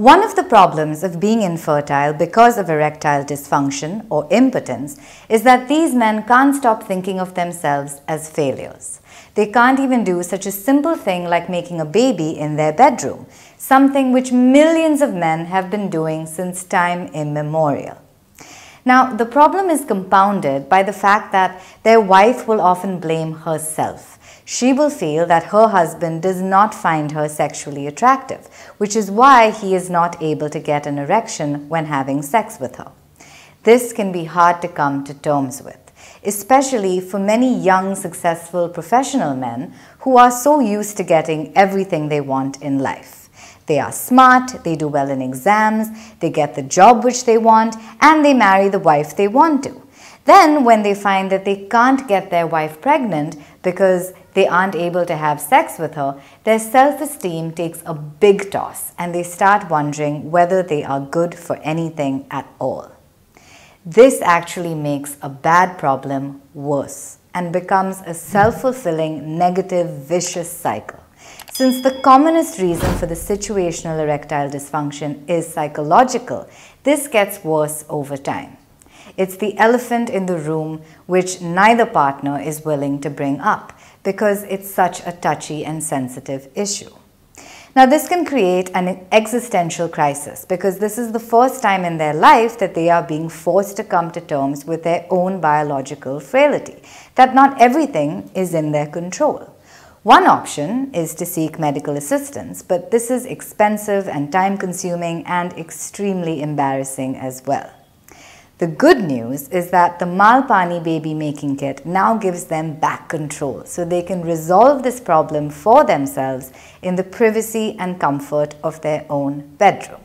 One of the problems of being infertile because of erectile dysfunction or impotence is that these men can't stop thinking of themselves as failures. They can't even do such a simple thing like making a baby in their bedroom, something which millions of men have been doing since time immemorial. Now, the problem is compounded by the fact that their wife will often blame herself she will feel that her husband does not find her sexually attractive, which is why he is not able to get an erection when having sex with her. This can be hard to come to terms with, especially for many young, successful professional men who are so used to getting everything they want in life. They are smart, they do well in exams, they get the job which they want, and they marry the wife they want to. Then, when they find that they can't get their wife pregnant because they aren't able to have sex with her, their self esteem takes a big toss and they start wondering whether they are good for anything at all. This actually makes a bad problem worse and becomes a self fulfilling negative vicious cycle. Since the commonest reason for the situational erectile dysfunction is psychological, this gets worse over time. It's the elephant in the room which neither partner is willing to bring up because it's such a touchy and sensitive issue. Now, this can create an existential crisis because this is the first time in their life that they are being forced to come to terms with their own biological frailty, that not everything is in their control. One option is to seek medical assistance, but this is expensive and time consuming and extremely embarrassing as well. The good news is that the Malpani baby making kit now gives them back control so they can resolve this problem for themselves in the privacy and comfort of their own bedroom.